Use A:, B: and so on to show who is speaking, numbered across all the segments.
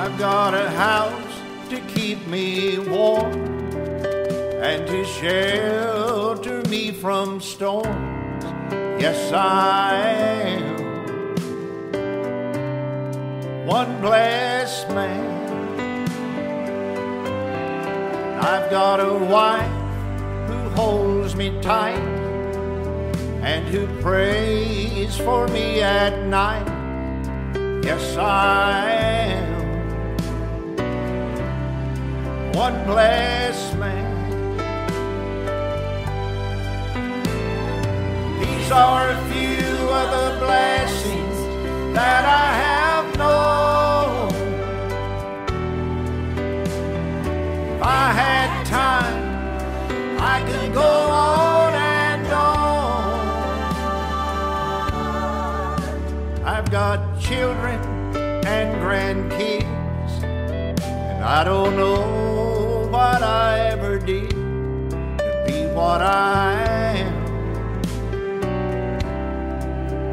A: I've got a house to keep me warm and to shelter me from storms. Yes, I am one blessed man. I've got a wife who holds me tight and who prays for me at night. Yes, I one blessed man. These are a few of the blessings that I have known. If I had time, I could go on and on. I've got children and grandkids, and I don't know what I am.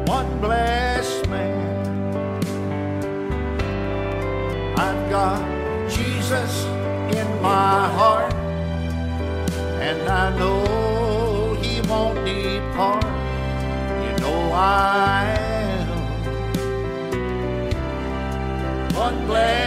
A: One blessed man. I've got Jesus in my heart, and I know He won't depart. You know I am one blessed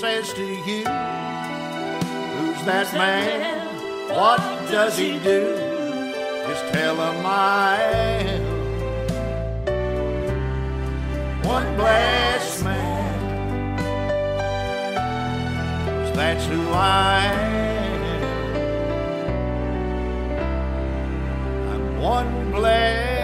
A: says to you, Who's that man? What does he do? Just tell him I am one blessed man. that's who I am. I'm one blessed